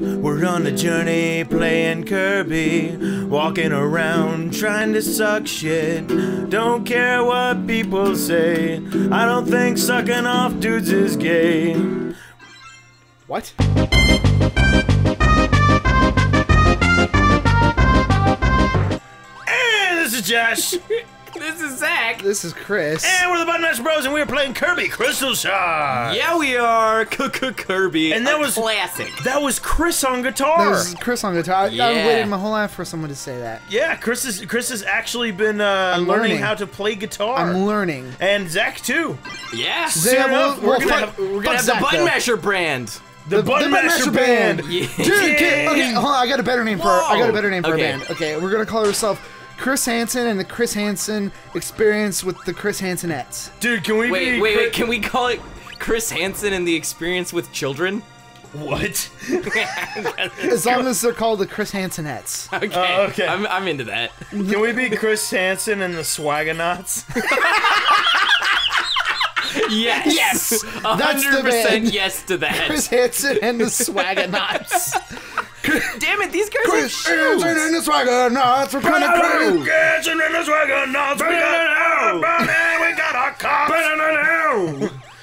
We're on a journey playing Kirby, walking around trying to suck shit. Don't care what people say. I don't think sucking off dudes is gay. What? And this is Josh. This is Zach. This is Chris. And we're the Button Masher Bros, and we're playing Kirby Crystal Shard. Yeah, we are Kirby. And that a was- classic. That was Chris on guitar. This is Chris on guitar. I, I've waited my whole life for someone to say that. Yeah, Chris is Chris has actually been uh, learning, learning. how to play guitar. I'm learning. and Zach too. Yeah. Soon Yeah, enough, we're well, gonna fuck- have We're gonna have the Button though. Masher brand. the, Button Masher Band. Yeah. Dude, okay, okay, hold on. I got a better name for I got a better name for Okay. a band. Okay, we're gonna call ourselves Chris Hansen and the Chris Hansen Experience with the Chris Hansenettes. Dude, can we Wait, be wait, Chri- wait. Can we call it Chris Hansen and the experience with children? What? As long as they're called the Chris Hansenettes. Okay. Oh, okay. I'm, I'm into that. Can we be Chris Hansen and the Swagonauts? Yes. Yes! A That's the hundred percent yes to that. Chris Hansen and the Swagonauts. Damn it, these guys Chris have Hansen shoes. and the Swagonauts. We're kind of cool. Hansen and the Swagonauts. We got a we got a cop.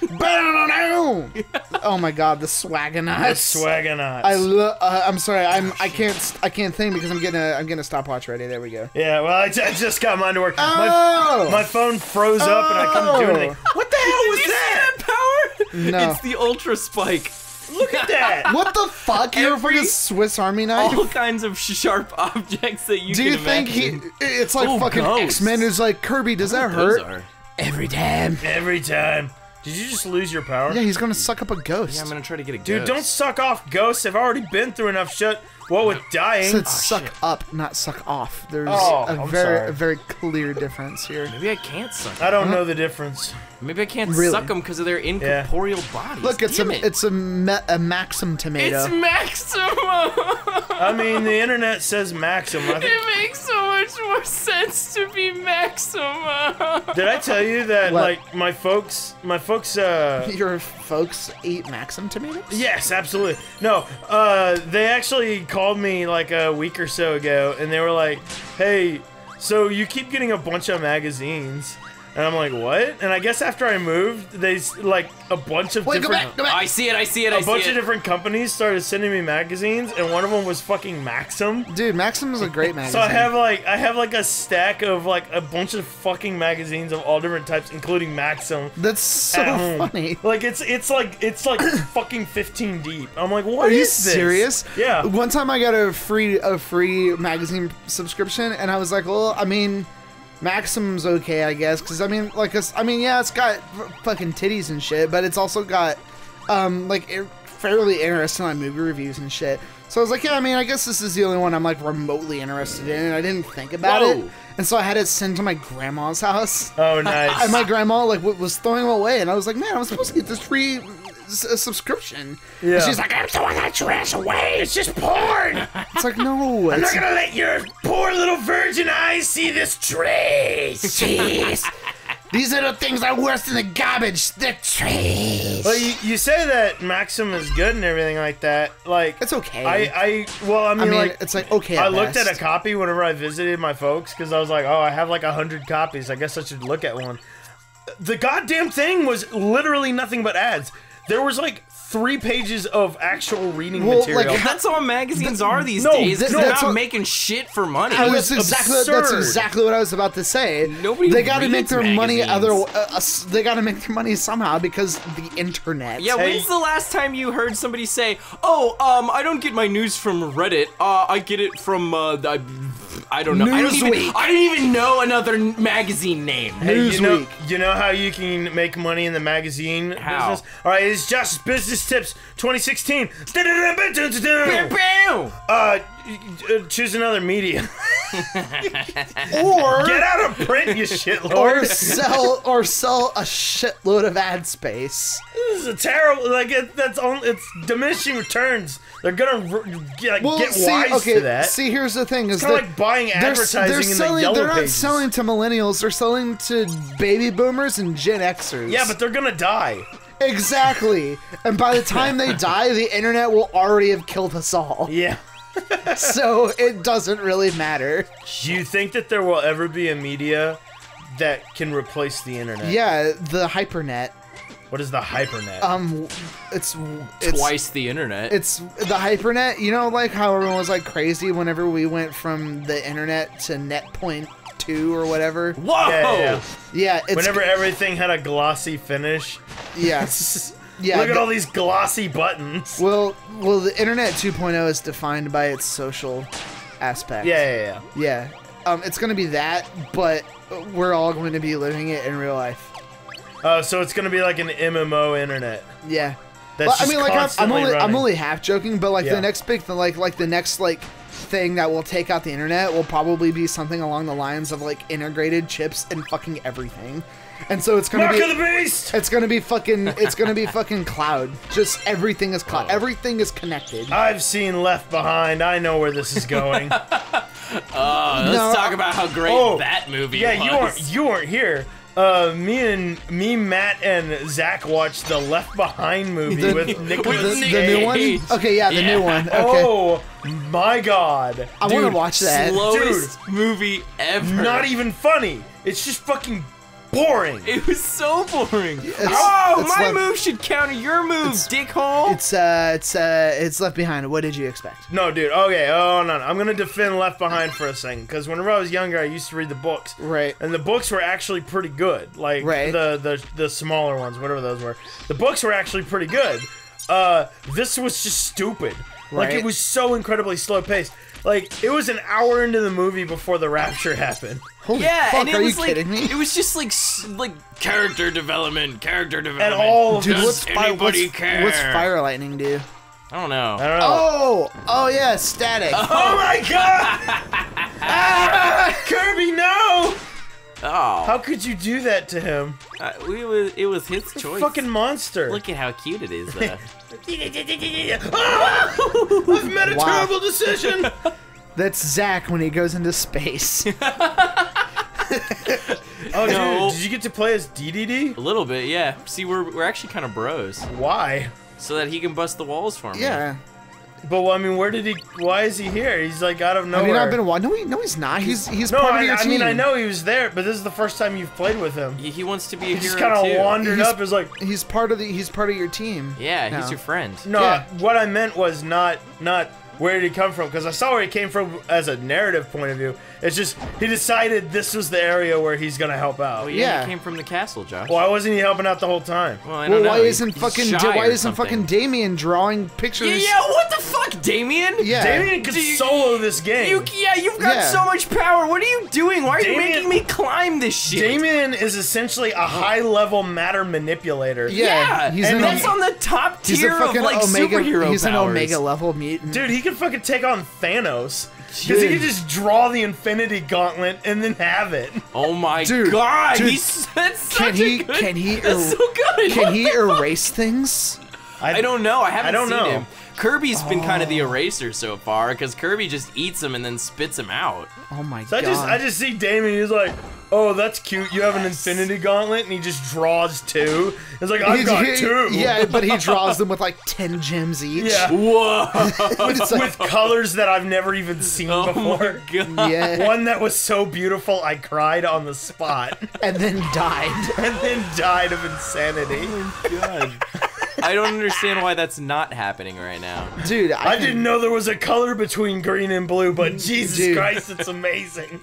oh my god, the The Swagonauts. Swagonauts. I lo- uh, I'm sorry. I'm I can't I can't think because I'm getting a I'm getting a stopwatch ready. There we go. yeah, well, I, I just got mine to work. Oh! My, my phone froze up and I couldn't do Oh. anything. What the hell was Did you see that? that power? No. It's the ultra spike. Look at that. What the fuck? You're a fucking Swiss Army knife. All kinds of sharp objects that you Do can you think he? It's like Oh, fucking ghosts. X Men who's like Kirby. Does that hurt? are. Every time. Every time. Did you just lose your power? Yeah, he's gonna suck up a ghost. Yeah, I'm gonna try to get a Dude, ghost. Dude, don't suck off ghosts. I've already been through enough shit. What with dying? said oh, suck up, not suck off. There's Oh, a I'm very sorry. a very clear difference here. Maybe I can't suck. I don't know the difference. Maybe I can't Really? suck them because of their incorporeal bodies. Look, it's Damn a it. it's a me- a Maxim tomato. It's Maximum. I mean, the internet says Maxim. I think, it makes so much more sense to be Maximum. did I tell you that, What? like, my folks, my folks, uh, Your folks eat Maxim tomatoes? yes, absolutely. No, uh, they actually called me like a week or so ago, and they were like, "Hey, so you keep getting a bunch of magazines." And I'm like, what? And I guess after I moved, they like a bunch of Wait, go different, back, go back. I see it. I see it. I a see bunch it. of different companies started sending me magazines, and one of them was fucking Maxim. Dude, Maxim is a great magazine. So I have like I have like a stack of like a bunch of fucking magazines of all different types, including Maxim. That's so at home. funny. Like it's it's like it's like fucking 15 deep. I'm like, what Are you is this? serious? Yeah. One time I got a free a free magazine subscription, and I was like, well, I mean, Maxim's okay, I guess, because I mean, like, I mean, yeah, it's got f- fucking titties and shit, but it's also got um like fairly interesting like movie reviews and shit. So I was like, yeah, I mean, I guess this is the only one I'm like remotely interested in, and I didn't think about it, and so I had it sent to my grandma's house. Oh, nice. And my grandma like w- was throwing them away, and I was like, "Man, I was supposed to get this free uh, subscription." Yeah. And she's like, "I'm throwing that trash away. It's just porn." it's like, no, I'm not gonna let your poor little virgin eyes see this trash. jeez. These little things are worse than the garbage. They're trash. Well, you, you say that Maxim is good and everything like that. Like It's okay. I I well I mean, I mean, like it's like okay. I looked at a copy whenever I visited my folks because I was like, oh, I have like a hundred copies. I guess I should look at one. The goddamn thing was literally nothing but ads. There was like three pages of actual reading Well, material. like, That's how magazines are these no, days. th- They're that's not what- making shit for money. I was was exactly that's exactly what I was about to say. Nobody they got to make reads their money other. Uh, uh, they got to make their money somehow because the internet. Yeah, Hey. when's the last time you heard somebody say, "Oh, um, I don't get my news from Reddit. Uh, I get it from uh, I, I don't know. I don't even. Newsweek. I didn't even know another magazine name." Hey, you know, Newsweek. you know how you can make money in the magazine How? business? All right, it's Josh's Business Tips 2016. Uh, uh, choose another medium. Or Get out of print, you shitlord. or sell or sell a shitload of ad space. This is a terrible. Like it, that's on. It's diminishing returns. They're gonna get, Well, get see, wise okay, to that. see, here's the thing: is It's kinda like buying they're, advertising they're in the selling, yellow They're not pages. selling to millennials; they're selling to baby boomers and Gen Xers. yeah, but they're gonna die. Exactly. And by the time they die, the internet will already have killed us all. Yeah. So it doesn't really matter. Do you think that there will ever be a media that can replace the internet? Yeah, the hypernet. What is the hypernet? Um, it's it's Twice the internet. It's the hypernet. You know, like how everyone was like crazy whenever we went from the internet to net point two or whatever. Whoa! yeah, yeah, yeah. Yeah, it's Whenever everything had a glossy finish. yeah. Yeah, Look at the- all these glossy buttons. Well, well, the internet 2.0 is defined by its social aspect. Yeah, yeah, yeah. yeah. Um, it's gonna be that, but we're all going to be living it in real life. Oh, so it's gonna be like an MMO internet. Yeah. That's Well, I mean, like I'm, only I'm only half joking, but like Yeah. the next big thing, like like the next like thing that will take out the internet will probably be something along the lines of like integrated chips and fucking everything, and so it's gonna Mark be of the Beast. it's gonna be fucking it's gonna be fucking cloud. Just everything is Oh. cloud. Everything is connected. I've seen Left Behind. I know where this is going. Uh, let's No. talk about how great Oh, that movie yeah, was. you weren't you weren't here. Uh, me and me, Matt, and Zach watched the Left Behind movie The- with Nicholas. With the new one. Okay, yeah, the Yeah. new one. Okay, Oh my God! I want to watch that. Slowest movie ever. Not even funny. It's just fucking boring. It was so boring. It's- oh, it's my like- move should counter your move, dickhole. It's uh, it's uh, it's left behind. What did you expect? No, dude. Okay, oh no, no. I'm gonna defend Left Behind for a second because whenever I was younger, I used to read the books. Right. And the books were actually pretty good. Like Right. the the the smaller ones, whatever those were. The books were actually pretty good. Uh, this was just stupid. Right. Like it was so incredibly slow paced. Like it was an hour into the movie before the rapture happened. Holy yeah, fuck, and it are was you like kidding me? it was just like like character development, character development. all Dude, Does what's fire, what's, care? what's fire lightning do? I don't know. I don't know. Oh, oh yeah, static. Oh my god! ah, Kirby, no! Oh, How could you do that to him? uh, we was, it was his choice. Fucking monster. Look at how cute it is. though. I've made a Wow. terrible decision. That's Zach when he goes into space. Oh, No. dude, did you get to play as Dedede? A little bit, yeah. See, we're we're actually kind of bros, Why? so that he can bust the walls for me. yeah. But well, I mean, where did he? Why is he here? He's like out of nowhere. Have you not been wa- No, he, no, he's not. He's he's no, part I, of your I team. mean, I know he was there, but this is the first time you've played with him. He, he wants to be a He hero just kind of too. wandered He's- up. Is like, He's part of the. He's part of your team. Yeah, No. he's your friend. no. Yeah. What I meant was not not where did he come from? Because I saw where he came from as a narrative point of view. It's just he decided this was the area where he's gonna help out. Oh yeah, Yeah. he came from the castle, Josh. Why wasn't he helping out the whole time? Well, I don't know. why He- isn't fucking Da- why isn't fucking. Damien drawing pictures? Yeah, yeah, what the fuck, Damien? Yeah. Damien could Do you- solo this game. You, yeah, you've got Yeah. so much power. What are you doing? Why are Damien- you making me climb this shit? Damien is essentially a high-level matter manipulator. Yeah, Yeah, he's and an that's on the top tier of like omega. superhero he's an omega level mutant. Dude, he could fucking take on Thanos. Because he Dude. could just draw the Infinity Gauntlet and then have it. Oh my Dude, god, dude, he's that's such can he? good, Can he? That's er- so good. Can What he the fuck? erase things? I don't know. I haven't I don't seen know. him. Kirby's been kind of the eraser so far because Kirby just eats them and then spits them out. Oh my So I just, I just see Damien. He's like, "Oh, that's cute. You have an Infinity Gauntlet," and he just draws two. It's like I've He- got he- two. Yeah, but he draws them with like ten gems each. yeah, Whoa! It's like- with colors that I've never even seen oh before. my god! yeah, One that was so beautiful, I cried on the spot, and then died. and then died of insanity. Oh my God. I don't understand why that's not happening right now. Dude, I, I can- didn't know there was a color between green and blue, but mm, Jesus Dude. Christ, it's amazing.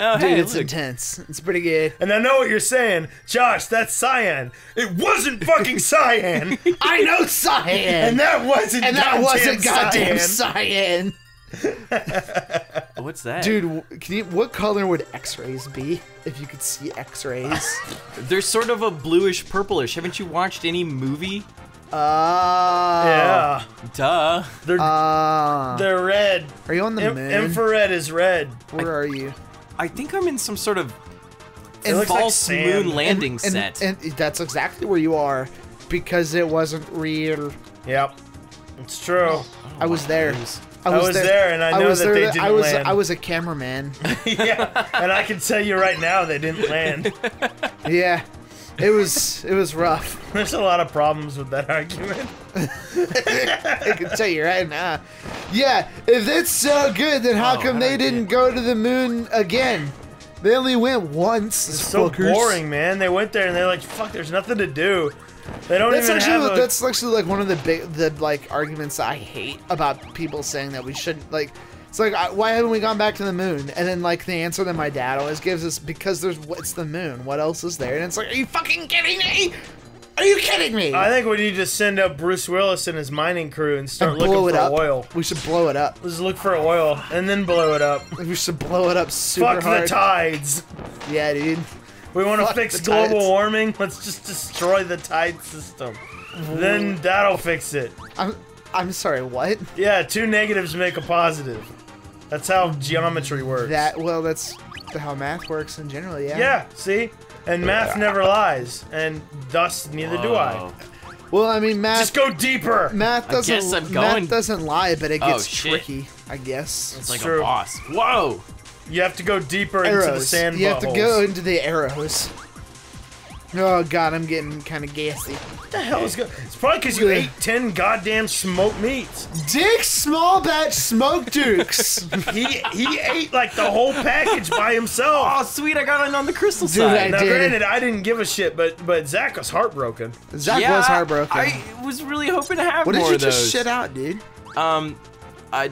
Oh, Dude, hey, it's look. intense. It's pretty good. And I know what you're saying, Josh. That's cyan. It wasn't fucking cyan, I know cyan, and that wasn't. and that goddamn wasn't goddamn cyan. cyan. What's that? Dude, w- can you, what color would X-rays be if you could see X-rays? They're sort of a bluish purplish. Haven't you watched any movie? Uh, Yeah, Duh. they're Uh, they're red. are you on the In- moon? infrared is red. Where are you? I think I'm in some sort of It looks like false moon landing and, set. And, that's exactly where you are, because it wasn't real. Yep, it's true. I oh, was there. I was there, and I know was that there, they I didn't was land. I was a cameraman. yeah, and I can tell you right now, they didn't land. yeah. It was it was rough. There's a lot of problems with that argument. I can tell you right now. Yeah, if it's so good, then how Oh, come they did I didn't go to the moon again? They only went once. It's so boring, man. They went there and they're like, "Fuck, there's nothing to do." They don't That's even actually have a. that's actually like one of the big the like arguments I hate about people saying that we shouldn't like. It's like why haven't we gone back to the moon? And then like the answer that my dad always gives is because there's it's the moon. What else is there? And it's like, are you fucking kidding me? Are you kidding me? I think we need to send up Bruce Willis and his mining crew and start And looking for up. oil. We should blow it up. Let's look for oil and then blow it up. We should blow it up super Fuck hard. the tides. Yeah, dude. We want to fix global tides. warming. Let's just destroy the tide system. Then that'll fix it. I'm I'm sorry. What? Yeah, two negatives make a positive. That's how geometry works. That well, that's how math works in general. Yeah. Yeah, see? And math never lies, and thus neither do I. Well, I mean, math. Just go deeper. Math doesn't. guess I'm math doesn't lie, but it Oh, gets shit. tricky. I guess. It's like true. a boss. Whoa! You have to go deeper into the arrows. sand you have to buttholes. go into the arrows. Oh god, I'm getting kind of gassy. What the hell is going? It's probably because you Yeah. ate ten goddamn smoked meats. Dick Small Batch Smoke Dukes. He he ate like the whole package by himself. Oh, sweet! I got it on the crystal Dude, side. I Now, did. granted, I didn't give a shit, but but Zach was heartbroken. Zach yeah, was heartbroken. I was really hoping to have what did more you of those. just shit out, dude? Um, I,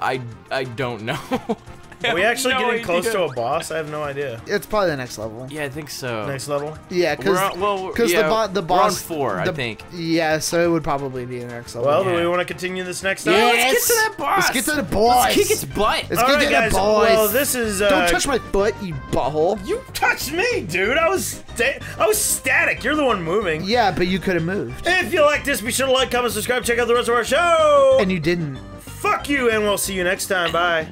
I, I don't know. Are we actually No getting close to a boss? I have no idea. It's probably the next level. Yeah, I think so. Next level. Yeah, because well, yeah, the, bo- the we're on boss four, I the- think. Yeah, so it would probably be the next level. Well, do we want to continue this next time? Yeah, let's Yes. get to that boss. Let's get to the boss. Let's kick its butt. Let's All get right, to guys. the boys. Well, this is. Uh, Don't touch my foot, you butthole. You touched me, dude. I was sta- I was static. You're the one moving. Yeah, but you could have moved, If you like this, be sure to like, comment, subscribe, check out the rest of our show. and you didn't. Fuck you, and we'll see you next time. Bye.